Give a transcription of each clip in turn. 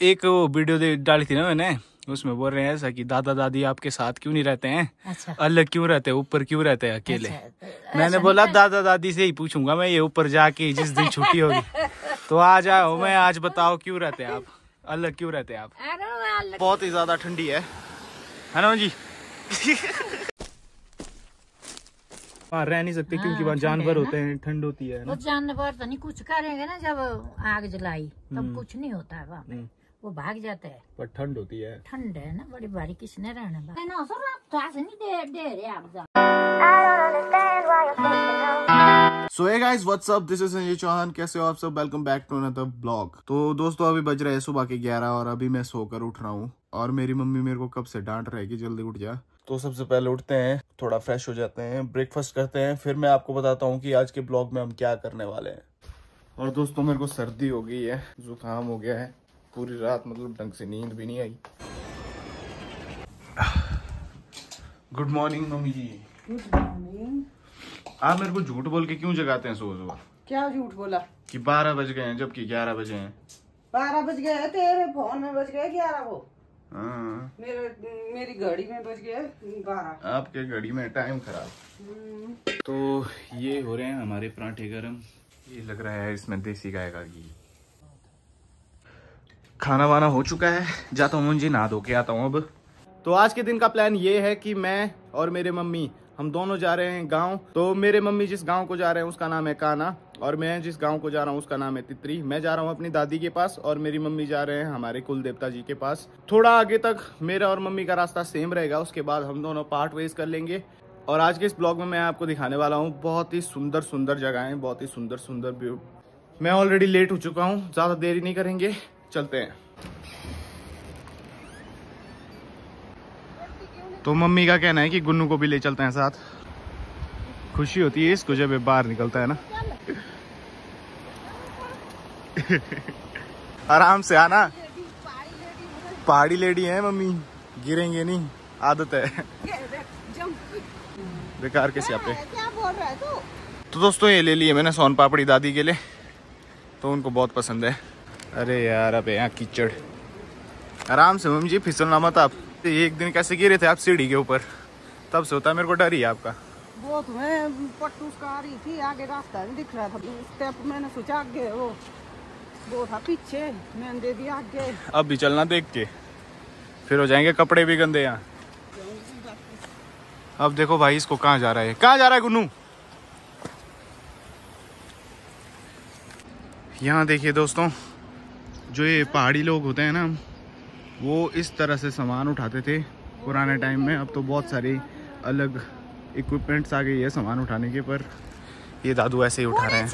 एक वो वीडियो डाली थी ना मैंने उसमें बोल रहे हैं ऐसा कि दादा दादी आपके साथ क्यों नहीं रहते हैं? अच्छा। अलग क्यों रहते हैं? ऊपर क्यों रहते हैं अकेले? अच्छा, मैंने बोला दादा दादी से ही पूछूँगा मैं ये ऊपर जाके जिस दिन छुट्टी होगी। तो आ जाओ मैं आज बताओ क्यों रहते हैं आप? अलग क्यों रहते हैं आप? बहुत ही ज़्यादा ठंडी है। है ना जी? वहाँ रह नहीं सकते क्योंकि वहाँ हाँ, जानवर है होते हैं ठंड होती है ना? जानवर तो नहीं कुछ करेंगे ना जब आग जलाई तब कुछ नहीं होता है वहाँ हम्म, वो भाग जाते हैं। पर ठंड होती है। ठंड है ना बड़ी भारी किसने रहना so hey guys what's up this is Sanjay Chauhan कैसे हो आप सब? Welcome back to another blog तो दोस्तों अभी बज रहे हैं सुबह के 11 और अभी मैं सोकर उठ रहा हूँ। और मेरी मम्मी मेरे को कब से डांट रही कि जल्दी उठ जा। तो सबसे पहले उठते हैं थोड़ा फ्रेश हो जाते हैं ब्रेकफास्ट करते हैं फिर मैं आपको बताता हूँ कि आज के ब्लॉग में हम क्या करने वाले हैं। और दोस्तों मेरे को सर्दी हो गई है जुकाम हो गया है। पूरी रात मतलब ढंग से नींद भी नहीं आई। Good morning mummy ji. आप मेरे को झूठ बोल के क्यों जगाते हैं सुबह सुबह क्या झूठ बोला? कि बारह बज गए हैं जबकि ग्यारह बजे हैं। बारह बज गए तेरे फ़ोन में बज गए ग्यारह वो। हाँ, मेरे मेरी घड़ी में बज गए बारह। आपके घड़ी में टाइम खराब। तो ये हो रहे हैं हमारे पराठे गरम। ये लग रहा है इसमें देसी गाय का घी। खाना वाना हो चुका है। जाता हूँ मुझे नहा धो के आता हूँ अब। तो आज के दिन का प्लान ये है कि मैं और मेरे मम्मी, हम दोनों जा रहे हैं गाँव। तो मेरे मम्मी जिस गाँव को जा रहे हैं, उसका नाम है काना और मैं जिस गाँव को जा रहा हूँ, उसका नाम है तितरी। मैं जा रहा हूँ अपनी दादी के पास और मेरी मम्मी जा रहे हैं हमारे कुल देवता जी के पास। थोड़ा आगे तक मेरा और मम्मी का रास्ता सेम रहेगा, उसके बाद हम दोनों पार्ट वेज कर लेंगे। और आज के इस ब्लॉग में मैं आपको दिखाने वाला हूँ, बहुत ही सुंदर सुंदर जगहें बहुत ही सुंदर सुंदर व्यू मैं ऑलरेडी लेट हो चुका हूँ, ज़्यादा देरी नहीं करेंगे। चलते हैं। तो मम्मी का कहना है कि गुन्नू को भी ले चलते हैं साथ। खुशी होती है, इसको जब बाहर निकलता है ना। आराम से आना। पहाड़ी लेडी है मम्मी, गिरेंगे नहीं, आदत है। बेकार के सियापे। क्या बोल रहा है तू तो दोस्तों, ये ले लिए मैंने सोन पापड़ी दादी के लिए तो उनको बहुत पसंद है। अरे यार अब यहाँ कीचड़। आराम से मम्मी जी फिसलना मत आप। एक दिन कैसे गिरे थे आप सीढ़ी के ऊपर? तब से होता मेरे को डर ही आपका। वो तुम्हें पट्टू का आ रही थी आगे रास्ता नहीं दिख रहा था। स्टेप मैंने सोचा आगे वो वो था पीछे मैंने दे दिया आगे। अब भी चलना देख के। फिर हो जाएँगे कपड़े भी गंदे यहाँ। अब देखो भाई इसको कहाँ जा रहा है? कहाँ जा रहा है गुन्नू? यहाँ देखिए दोस्तों जो ये पहाड़ी लोग होते हैं ना, वो इस तरह से सामान उठाते थे पुराने टाइम में। अब तो बहुत सारी अलग इक्विपमेंट्स आ गई है सामान उठाने के, पर ये दादू ऐसे ही उठा रहे हैं।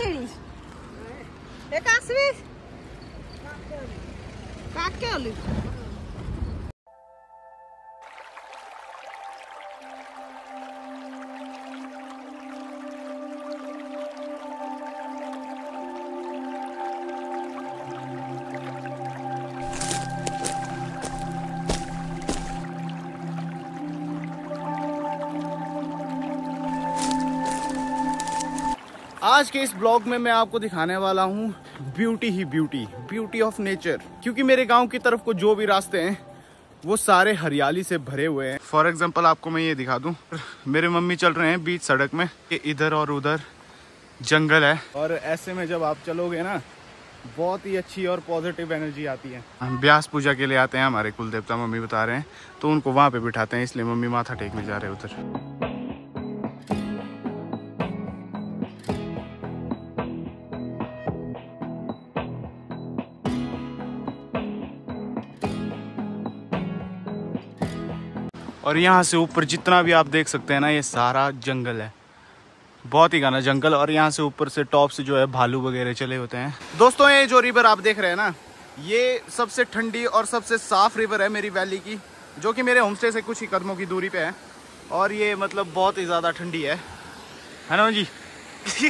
आज के इस ब्लॉग में मैं आपको दिखाने वाला हूँ ब्यूटी ही ब्यूटी ब्यूटी ऑफ़ नेचर। क्योंकि मेरे गाँव की तरफ़ को जो भी रास्ते हैं वो सारे हरियाली से भरे हुए हैं। फॉर एग्ज़ाम्पल आपको मैं ये दिखा दूँ। मेरे मम्मी चल रहे हैं बीच सड़क में। कि इधर और उधर जंगल है। और ऐसे में जब आप चलोगे ना बहुत ही अच्छी और पॉजिटिव एनर्जी आती है। हम ब्यास पूजा के लिए आते हैं हमारे कुल देवता मम्मी बता रहे हैं। तो उनको वहाँ पे बिठाते हैं इसलिए मम्मी माथा टेकने जा रहे हैं उधर। और यहाँ से ऊपर जितना भी आप देख सकते हैं ना, ये सारा जंगल है। बहुत ही घना जंगल और यहाँ से ऊपर से टॉप से जो है भालू वगैरह चले होते हैं। दोस्तों, ये जो रिवर आप देख रहे हैं ना, ये सबसे ठंडी और सबसे साफ़ रिवर है मेरी वैली की, जो कि मेरे होमस्टे से कुछ ही कदमों की दूरी पे है। और ये मतलब बहुत ही ज़्यादा ठंडी है। है ना जी?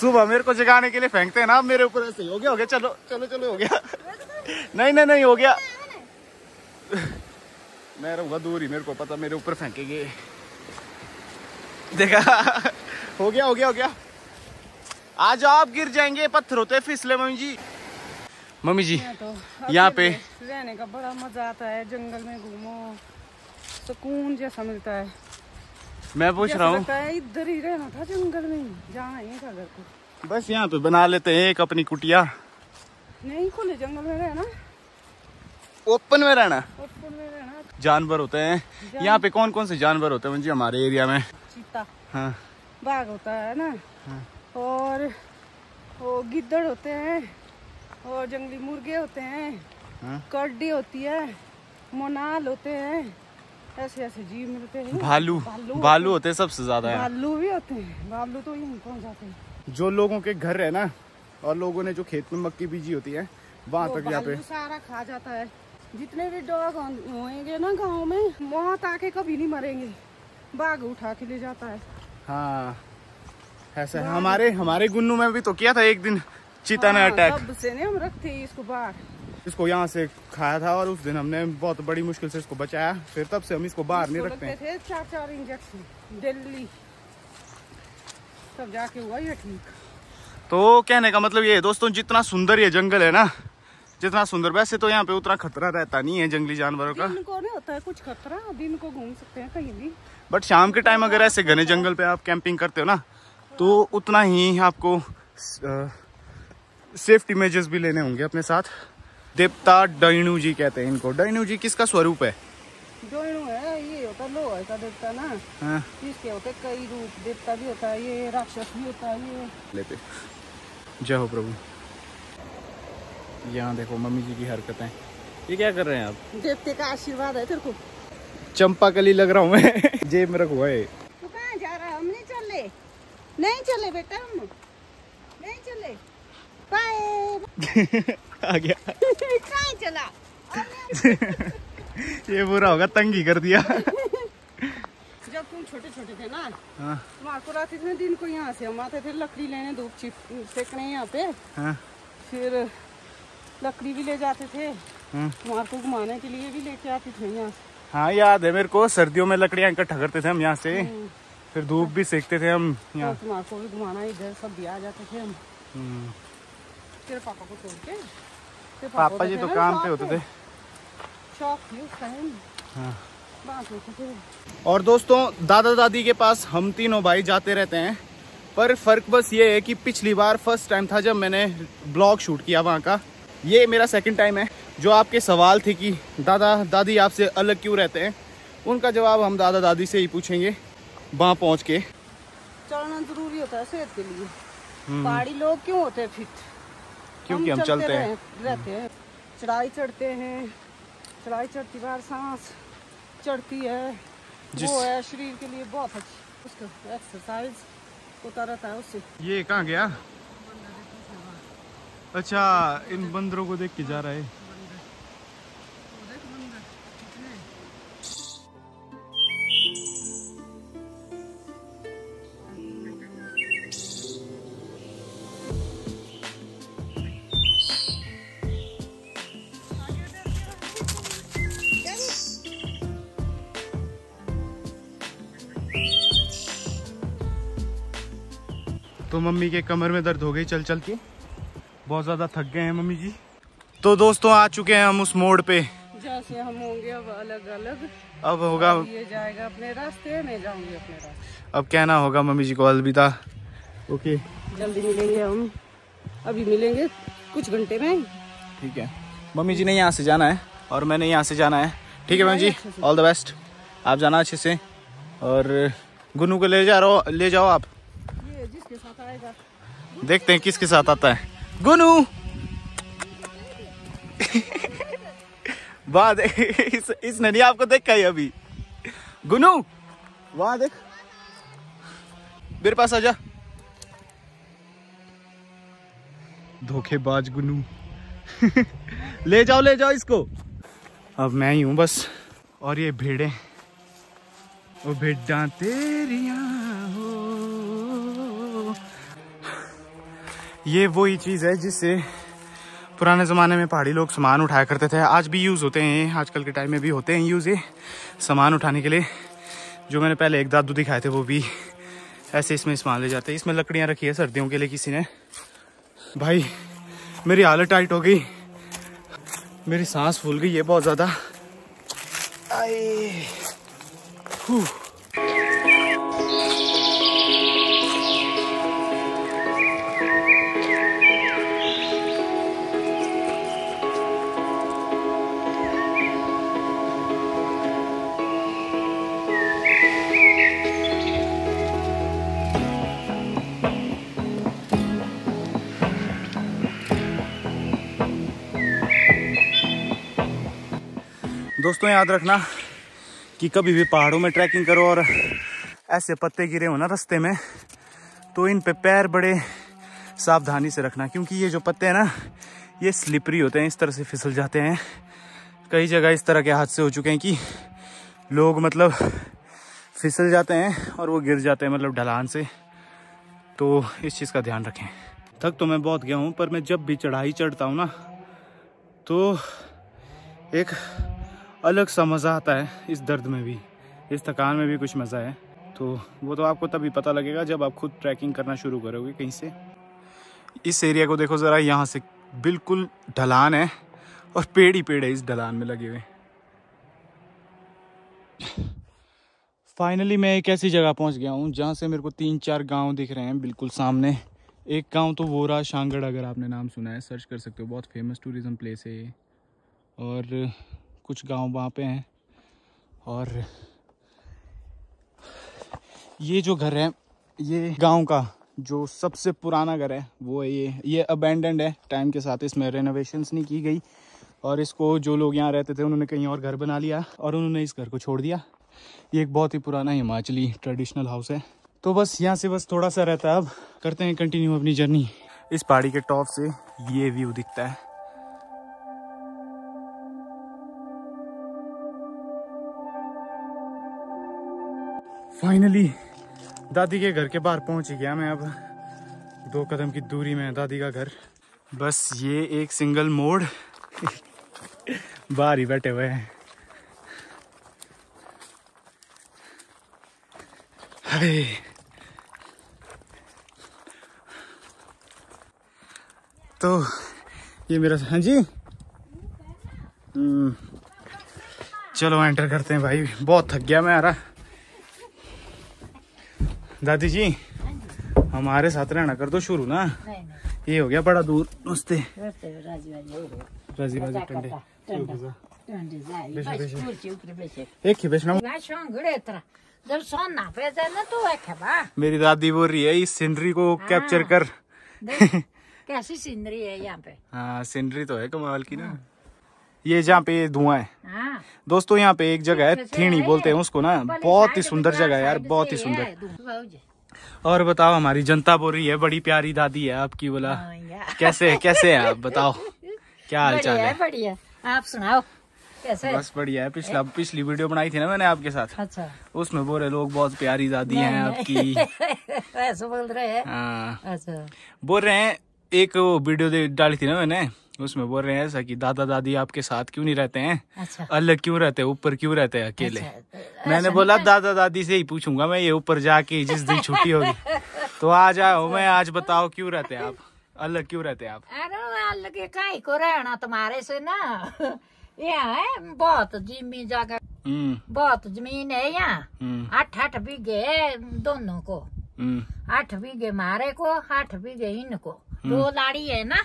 सुबह मेरे को जगाने के लिए फेंकते हैं ना मेरे ऊपर ऐसे हो गया हो गया, चलो चलो चलो, हो गया। नहीं नहीं नहीं, हो गया। मैं रहूँगा दूर ही मेरे को पता मेरे ऊपर फेंकेंगे देखा हो गया हो गया हो गया। आज आप गिर जाएँगे पत्थर होते फिसले मम्मी जी। मम्मी जी तो यहाँ पे। रहने का बड़ा मज़ा आता है जंगल में घूमो सुकून जैसा मिलता है। मैं पूछ रहा हूँ। इधर ही रहना था जंगल में जहाँ ही था घर को। बस यहाँ पे बना लेते हैं एक अपनी कुटिया। नहीं खुले जंगल में रहना। ओपन में रहना। ओपन में रहना। जानवर होते हैं। यहाँ पे कौन कौन से जानवर होते हैं जी हमारे एरिया में? चीता। हाँ। बाघ होता है ना? और वो गिद्दड़ होते हैं और जंगली मुर्गे होते हैं हाँ। करडी होती है मोनाल होते हैं ऐसे ऐसे जीव मिलते हैं। भालू। भालू भालू होते हैं सबसे ज़्यादा भालू भी होते हैं। भालू तो यहीं पहुँच जाते हैं? जो लोगों के घर है ना और लोगों ने जो खेत में मक्की बीजी होती है वहाँ तक यहाँ पे सारा खा जाता है। जितने भी डॉग होंगे ना गाँव में मौत आके कभी नहीं मरेंगे। बाघ उठा के ले जाता है। हाँ ऐसा है। हमारे हमारे गुन्नू में भी तो किया था एक दिन चीता ने हाँ, अटैक। तब से ने हम रखते इसको बाहर इसको यहाँ से खाया था और उस दिन हमने बहुत बड़ी मुश्किल से इसको बचाया। फिर तब से हम इसको बाहर नहीं रखते थे चार चार इंजेक्शन दिल्ली तब जाके हुआ ये ठीक। तो कहने का मतलब ये है दोस्तों जितना सुंदर ये जंगल है ना जितना सुंदर वैसे तो यहाँ पे उतना खतरा रहता नहीं है जंगली जानवरों का। दिन को नहीं होता है कुछ खतरा दिन को घूम सकते हैं कहीं भी। बट शाम के टाइम अगर ऐसे घने जंगल पे आप कैंपिंग करते हो ना तो उतना ही आपको सेफ्टी मेजर्स भी लेने होंगे अपने साथ। देवता डैणु जी कहते हैं इनको। डैणु जी किसका स्वरूप है? ये होता देवता ना। हाँ, इसके होते कई रूप। देवता भी होता है ये राक्षस भी होता है ये। लेते। जय हो प्रभु। यहाँ देखो मम्मी जी की हरकतें। ये क्या कर रहे हैं आप? देवते का आशीर्वाद है तेरे को। चंपा कली लग रहा हूँ मैं। जेब में रखुआ है तू कहाँ जा रहा हम नहीं चले नहीं चले बेटा हम। नहीं चले। बाय। आ गया। कहाँ चला? ये बुरा होगा तंगी कर दिया। जब तुम छोटे छोटे थे ना हाँ। तुम्हारे को रात में दिन को यहाँ से हम आते थे लकड़ी लेने धूप छिप सेकने यहाँ पे। हाँ। फिर लकड़ी भी ले जाते थे। हम्म। तुम्हारे को घुमाने के लिए भी लेके आते थे यहाँ। हाँ याद है मेरे को सर्दियों में लकड़ियाँ इकट्ठा करते थे हम यहाँ से। हम्म। फिर धूप भी सेकते थे हम तो यहाँ। तुम्हारे को भी घुमाना इधर सब भी आ जाते थे हम। हम्म। तेरे पापा को छोड़ के तेरे पापा जी तो काम पे होते थे। शौक थी उस हाँ। होते थे। और दोस्तों दादा दादी के पास हम तीनों भाई जाते रहते हैं। पर फ़र्क बस ये है कि पिछली बार फ़र्स्ट टाइम था जब मैंने ब्लॉग शूट किया वहाँ का। ये मेरा सेकंड टाइम है जो आपके सवाल थे कि दादा दादी आपसे अलग क्यों रहते हैं? उनका जवाब हम दादा दादी से ही पूछेंगे वहाँ पहुँच के। चलना ज़रूरी होता है सेहत के लिए। पहाड़ी लोग क्यों होते हैं फिट? क्योंकि हम चलते हैं। रहते हैं। चढ़ाई चढ़ते हैं चढ़ाई चढ़ती बार सांस चढ़ती है। जिस- वो है शरीर के लिए बहुत अच्छी उसका एक्सरसाइज होता रहता है उससे। ये कहाँ गया? अच्छा इन बंदरों को देख के जा रहा है। तो मम्मी के कमर में दर्द हो गई, चल चल के। बहुत ज़्यादा थक गए हैं मम्मी जी। तो दोस्तों आ चुके हैं हम उस मोड़ पे। जैसे हम होंगे अब अलग अलग अब होगा ये जाएगा अपने रास्ते मैं जाऊँगी अपने रास्ते। अब कहना होगा मम्मी जी को अलविदा। ओके। जल्दी मिलेंगे हम। अभी मिलेंगे कुछ घंटे में। ठीक है। मम्मी जी ने यहाँ से जाना है और मैंने यहाँ से जाना है। ठीक है mummy ji? All the best आप जाना अच्छे से। और गुनू को ले जा रहा हो ले जाओ आप। ये जिसके साथ आएगा। देखते हैं किसके साथ आता है। गुनू। वाह देख इस, इसने नहीं आपको देखा ही अभी। गुनू। वहाँ देख। मेरे पास आजा। धोखेबाज गुनू। ले जाओ ले जाओ इसको। अब मैं ही हूँ बस। और ये भेड़े। ओ भेड़ा तेरिया ये वही चीज़ है जिससे पुराने ज़माने में पहाड़ी लोग सामान उठाया करते थे। आज भी यूज़ होते हैं, आजकल के टाइम में भी होते हैं यूज़ ये सामान उठाने के लिए। जो मैंने पहले एक दादू दिखाए थे, वो भी ऐसे इसमें सामान ले जाते हैं। इसमें लकड़ियाँ रखी है सर्दियों के लिए किसी ने। भाई, मेरी हालत टाइट हो गई। मेरी सांस फूल गई है बहुत ज़्यादा। दोस्तों याद रखना कि कभी भी पहाड़ों में ट्रैकिंग करो और ऐसे पत्ते गिरे हो ना रास्ते में तो इन पे पैर बड़े सावधानी से रखना, क्योंकि ये जो पत्ते हैं ना, ये स्लिपरी होते हैं, इस तरह से फिसल जाते हैं। कई जगह इस तरह के हादसे हो चुके हैं कि लोग मतलब फिसल जाते हैं और वो गिर जाते हैं मतलब ढलान से। तो इस चीज़ का ध्यान रखें। थक तो मैं बहुत गया हूँ, पर मैं जब भी चढ़ाई चढ़ता हूँ ना तो एक अलग सा मज़ा आता है इस दर्द में भी इस थकान में भी कुछ मज़ा है। तो वो तो आपको तभी पता लगेगा जब आप खुद ट्रैकिंग करना शुरू करोगे कहीं से। इस एरिया को देखो ज़रा यहाँ से बिल्कुल ढलान है और पेड़ ही पेड़ है इस ढलान में लगे हुए। फाइनली मैं एक ऐसी जगह पहुँच गया हूँ जहाँ से मेरे को तीन चार गाँव दिख रहे हैं बिल्कुल सामने। एक गाँव तो वो रहा शांगड़ अगर आपने नाम सुना है सर्च कर सकते हो बहुत फ़ेमस टूरिज़्म प्लेस है ये। और कुछ गाँव वहाँ पे हैं। और ये जो घर है, ये गाँव का जो सबसे पुराना घर है, वो है ये। ये अबेंडेंड है टाइम के साथ इसमें रेनोवेशंस नहीं की गई। और इसको जो लोग यहाँ रहते थे, उन्होंने कहीं और घर बना लिया और उन्होंने इस घर को छोड़ दिया। ये एक बहुत ही पुराना हिमाचली ट्रेडिशनल हाउस है। तो बस यहाँ से बस थोड़ा सा रहता है। अब करते हैं कंटिन्यू अपनी जर्नी इस पहाड़ी के टॉप से ये व्यू दिखता है। फाइनली दादी के घर के बाहर पहुँच गया मैं अब। दो कदम की दूरी में दादी का घर। बस ये एक सिंगल मोड़। बाहर ही बैठे हुए हैं। अरे। तो ये मेरा हाँ जी? हम्म, चलो एंटर करते हैं भाई। बहुत थक गया मैं आ रहा दादी जी हमारे साथ रहना कर दो शुरू ना। नहीं नहीं। ये हो गया बड़ा दूर। नमस्ते। राज़ी हो बाजी टंडे एक ही बेचना पे तो एक है मेरी दादी बोल रही है इस सीनरी को कैप्चर कर। कैसी सीनरी है यहाँ पे। हाँ सीनरी तो है कमाल की ना। ये जहाँ पे धुआँ है। हाँ। दोस्तों यहाँ पे एक जगह है जैसे थीणी बोलते हैं उसको ना। बहुत ही सुंदर जगह है यार बहुत ही सुंदर। और बताओ हमारी जनता बोल रही है बड़ी प्यारी दादी है आपकी बोला। हाँ, कैसे है कैसे है आप बताओ? क्या हाल चाल है? बढ़िया आप सुनाओ कैसे बस बढ़िया है पिछला पिछली वीडियो बनाई थी ना मैंने आपके साथ। अच्छा। उसमें बोल रहे लोग बहुत प्यारी दादी हैं आपकी। ऐसे बोल रहे हैं? हाँ। अच्छा। बोल रहे हैं एक वो वीडियो डाली थी ना मैंने। उसमें बोल रहे हैं ऐसा कि दादा दादी आपके साथ क्यों नहीं रहते हैं? अच्छा। अलग क्यों रहते हैं? ऊपर क्यों रहते हैं अकेले? अच्छा, मैंने ऐसा बोला दादा दादी से ही पूछूँगा मैं ये ऊपर जाके जिस दिन छुट्टी होगी। तो आज आओ मैं आज बताओ क्यों रहते हैं आप? अलग क्यों रहते हैं आप? अरे अलग काई को रहना तुम्हारे से ना? यहाँ है बहुत जिमी जगह। हम्म। बहुत ज़मीन है यहाँ। हम्म। आठ आठ बीघे है दोनों को। हम्म। आठ बीघे मारे को आठ बीघे इनको। दो लाड़ी है ना?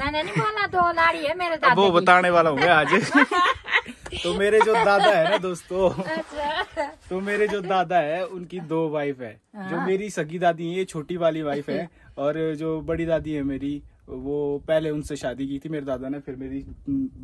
मैंने नहीं बोला दो लाड़ी है मेरे दादा वो बताने वाला हूँ मैं आज। तो मेरे जो दादा है ना दोस्तों अच्छा। तो मेरे जो दादा है उनकी दो वाइफ है। हाँ। जो। मेरी सगी दादी है ये छोटी वाली वाइफ है और जो बड़ी दादी है मेरी वो पहले उनसे शादी की थी मेरे दादा ने फिर मेरी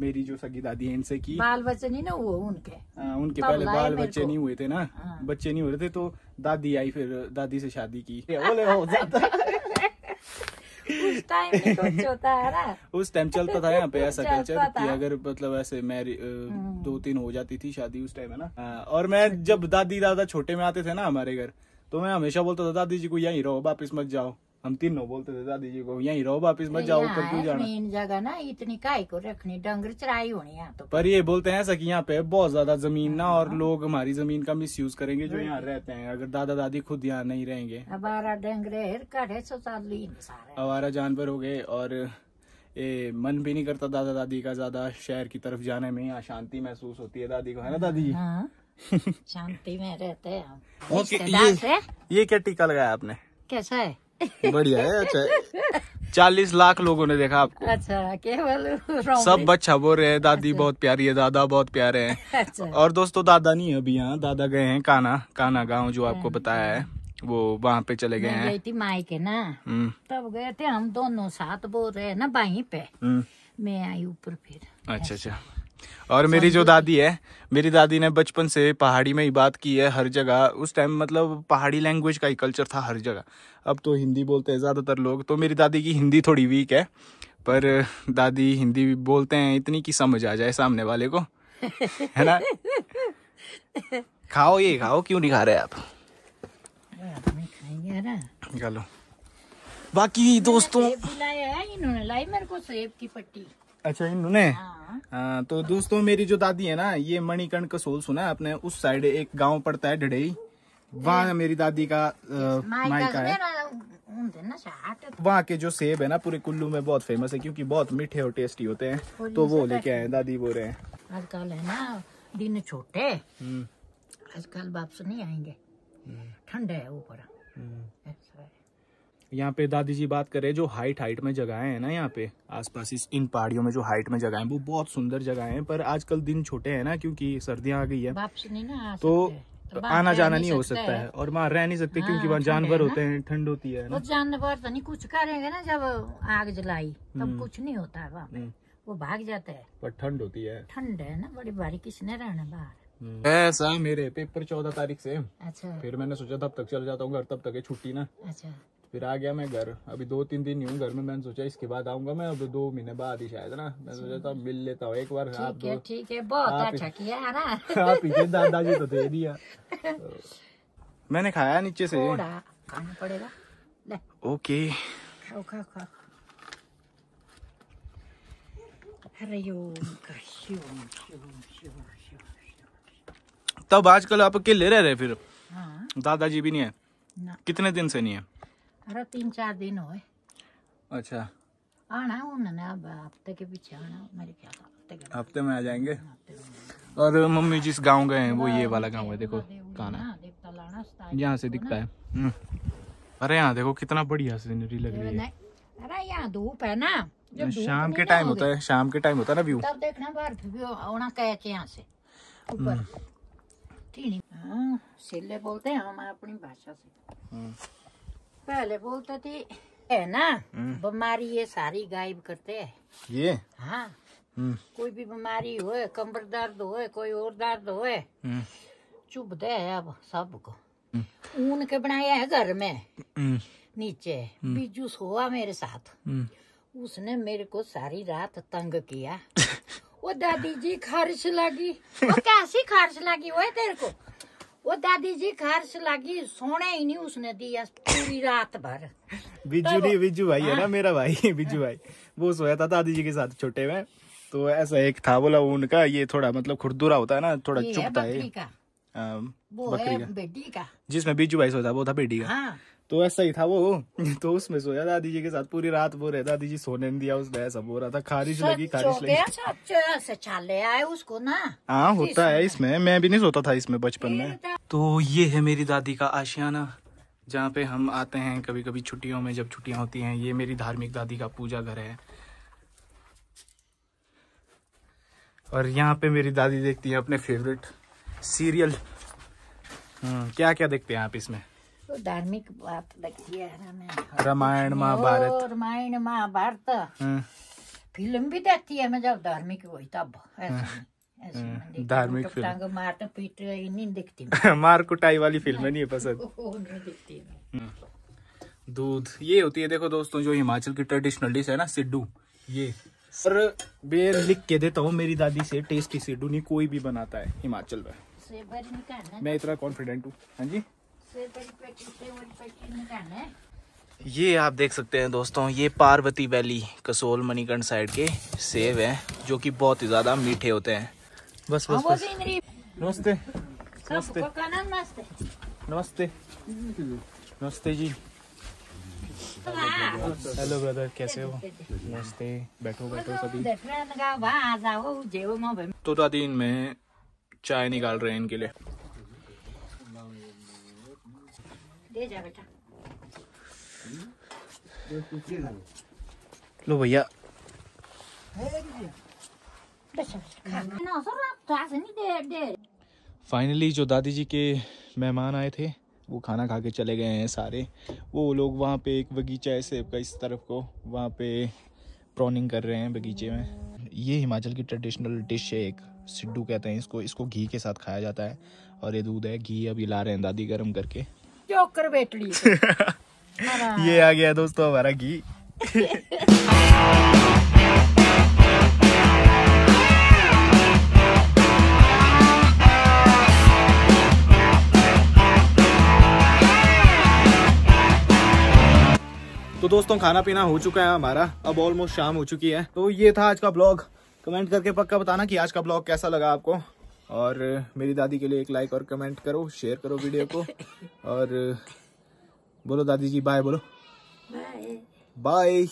मेरी जो सगी दादी है इनसे की। बाल बच्चे नहीं ना हुए उनके? हाँ, उनके पहले बाल बच्चे नहीं हुए थे ना हाँ। बच्चे नहीं हुए थे तो दादी आई फिर दादी से शादी की। बोले हो जाता उस टाइम कुछ होता है ना। उस टाइम चलता था यहाँ पे ऐसा कल्चर कि अगर मतलब ऐसे मैरी हम्म। दो तीन हो जाती थी शादी उस टाइम है ना? हाँ, और मैं जब दादी दादा छोटे में आते थे ना हमारे घर तो मैं हमेशा बोलता था दादी जी को यहीं रहो वापिस मत जाओ। हम तीनों बोलते थे दादी जी को यहीं रहो वापिस मत जाओ ऊपर क्यों जाना? ज़मीन जगह ना इतनी काई को रखनी डंगर चराई होनी यहाँ तो। पर ये बोलते हैं ऐसा कि यहाँ पे बहुत ज़्यादा ज़मीन ना और लोग हमारी ज़मीन का मिस यूज़ करेंगे जो यहाँ रहते हैं। अगर दादा दादी खुद यहाँ नहीं रहेंगे। हमारा डंगरे आवारा जानवर हो गए और ये मन भी नहीं करता दादा दादी का ज़्यादा शहर की तरफ़ जाने में। यहाँ शांति महसूस होती है दादी को है ना दादी? जी हाँ। शांति में रहते हैं से? ये क्या टीका लगाया आपने? कैसा है? बढ़िया है अच्छा चालीस लाख लोगों ने देखा आपको। अच्छा केवल सब बच्चा बोल रहे हैं दादी अच्छा। बहुत प्यारी है दादा बहुत प्यारे हैं। अच्छा। और दोस्तों दादा नहीं है अभी यहाँ दादा गए हैं काना काना गाँव जो आपको बताया है। वो वहाँ पे चले गए हैं। थी माई के ना हम्म, तब गए थे हम दोनों साथ बोल रहे हैं ना वहीं पे। हम्म, मैं आई ऊपर फिर। अच्छा अच्छा। और मेरी जो दादी है मेरी दादी ने बचपन से पहाड़ी में ही बात की है हर जगह। उस टाइम मतलब पहाड़ी लैंग्वेज का ही कल्चर था हर जगह। अब तो हिंदी बोलते हैं ज़्यादातर लोग तो मेरी दादी की हिंदी थोड़ी वीक है पर दादी हिंदी बोलते हैं इतनी की समझ आ जाए सामने वाले को। है ना? खाओ ये खाओ क्यों नहीं खा रहे आप? निकालो बाकी दोस्तों लाया है इन्होंने लाई मेरे को सेब की पट्टी। अच्छा इन्होंने? हाँ। हाँ तो दोस्तों मेरी जो दादी है ना ये मणिकर्ण कसोल सुना है आपने? उस साइड एक गाँव पड़ता है डडेई वहाँ मेरी दादी का मायका का है। वहाँ के जो सेब है ना पूरे कुल्लू में बहुत फ़ेमस है क्योंकि बहुत मीठे और टेस्टी होते हैं। तो वो लेके आए दादी बोल रहे हैं। आजकल है ना दिन छोटे। हम्म, आजकल वापस नहीं आएँगे। ठंड है ऊपर। हम्म। यहाँ पे दादी जी बात करें जो हाइट हाइट में जगह है ना यहाँ पे आसपास इस इन पहाड़ियों में जो हाइट में जगह है वो बहुत सुंदर जगह है पर आजकल दिन छोटे हैं ना क्योंकि सर्दियाँ आ गई है। ना तो आना जाना नहीं नहीं हो सकता है। और वहाँ रह नहीं सकते क्योंकि हाँ, वहाँ जानवर होते हैं ठंड होती है ना। जानवर तो नहीं कुछ करेंगे ना जब आग जलाई तब कुछ नहीं होता है वहाँ हम्म। वो भाग जाते हैं। पर ठंड होती है। ठंड है ना बड़ी भारी किसने रहना बाहर? ऐसा मेरे पेपर चौदह तारीख से। अच्छा। फिर मैंने सोचा तब तक चल जाता हूँ घर तब तक है छुट्टी ना। अच्छा। फिर आ गया मैं घर। अभी दो तीन दिन ही हूँ घर में मैंने सोचा इसके बाद आऊँगा मैं अब दो महीने बाद ही शायद ना। मैं सोचा था मिल लेता हूँ एक बार। आप ठीक दो है ठीक है बहुत अच्छा किया है ना। आप दादाजी तो दे दिया। मैंने खाया नीचे से। खाना पड़ेगा। ओके। खाओ खाओ खाओ। तब आजकल आप अकेले रह रहे फिर? हाँ। दादाजी भी नहीं है? कितने दिन से नहीं है? अरे तीन चार दिन हुए। अच्छा। आना उन्होंने अब हफ़्ते के पीछे आना मेरे ख्याल से हफ़्ते के हफ़्ते में आ जाएँगे? और मम्मी जिस गाँव गए हैं वो ये वाला गाँव है देखो स्टाइल यहाँ से दिखता है। हम्म। अरे यहाँ देखो कितना बढ़िया सीनरी लग रही है। अरे यहाँ धूप है ना शाम के टाइम होता है शाम के टाइम होता है ना व्यू तब देखना बाहर भी होना कह के यहाँ से ऊपर। ठीक हाँ। सिले बोलते हैं हम अपनी भाषा से। पहले बोलते थे है ना बीमारी ये सारी गायब करते हैं। ये? हाँ। हम्म, कोई भी बीमारी होए कमर दर्द होए कोई और दर्द होए हम्म, चुभते है अब सबको। ऊन के बनाया है घर में हम्म, नीचे बिजू सोआ मेरे साथ। हम्म। उसने मेरे को सारी रात तंग किया। वो दादी जी खारिश लगी। वो कैसी खारिश लगी वो तेरे को? वो दादी जी खारिश लगी सोने ही नहीं उसने दिया पूरी रात भर। बिजू नहीं बिजू भाई है ना मेरा भाई बिजू भाई। वो सोया था दादी जी के साथ छोटे में। तो ऐसा एक था बोला उनका ये थोड़ा मतलब खुरदुरा होता है ना थोड़ा चुपता है है बकरी का। आ, वो बकरी है का। बेटी का। जिसमें बीजू भाई सोता वो था बेटी का। हाँ। तो ऐसा ही था वो। तो उसमें सोया दादी जी के साथ पूरी रात वो रहे। दादी जी सोने नहीं दिया उसने ऐसा बोल रहा था। खारिश लगी खारिश लगी। आए उसको ना। हाँ होता है इसमें। मैं भी नहीं सोता था इसमें बचपन में। तो ये है मेरी दादी का आशियाना जहाँ पे हम आते हैं कभी कभी छुट्टियों में जब छुट्टियाँ होती हैं। ये मेरी धार्मिक दादी का पूजा घर है। और यहाँ पे मेरी दादी देखती है अपने फेवरेट सीरियल। क्या क्या देखते हैं आप इसमें? तो धार्मिक बात लगती है रामायण महाभारत रामायण महाभारत फ़िल्म भी देखती है मैं जब धार्मिक हुई तब। धार्मिक फ़िल्म। मारते पीट नहीं दिखती। मार कुटाई वाली फ़िल्में नहीं है पसंद नहीं दिखती दूध ये होती है देखो दोस्तों जो हिमाचल की ट्रेडिशनल डिश है ना सिड्डू ये और बेर लिख के देता हूँ मेरी दादी से टेस्टी सिड्डू नहीं कोई भी बनाता है हिमाचल में मैं इतना कॉन्फिडेंट हूँ हाँ जी ये आप देख सकते हैं दोस्तों, ये पार्वती वैली कसोल मणिकर्ण साइड के सेब हैं, जो कि बहुत ही ज़्यादा मीठे होते हैं। बस बस बस। नमस्ते। सब पकाना मस्त नमस्ते। नमस्ते जी। हेलो ब्रदर कैसे हो? नमस्ते। बैठो बैठो सभी। तो दादीन में चाय निकाल रहे हैं इनके लिए। दे जा बेटा। लो भैया। आप तो फाइनली जो दादी जी के मेहमान आए थे वो खाना खा के चले गए हैं सारे। वो लोग वहाँ पे एक बगीचा है सेब का इस तरफ़ को वहाँ पे प्रॉनिंग कर रहे हैं बगीचे में। ये हिमाचल की ट्रेडिशनल डिश है एक सिड्डू कहते हैं इसको। इसको घी के साथ खाया जाता है और ये दूध है घी अभी ला रहे हैं दादी गर्म करके। जोकर बेटड़ी ये आ गया दोस्तों हमारा घी। तो दोस्तों खाना पीना हो चुका है हमारा। अब ऑलमोस्ट शाम हो चुकी है। तो ये था आज का ब्लॉग कमेंट करके पक्का बताना कि आज का ब्लॉग कैसा लगा आपको? और मेरी दादी के लिए एक लाइक और कमेंट करो शेयर करो वीडियो को और बोलो दादी जी बाय बोलो। बाय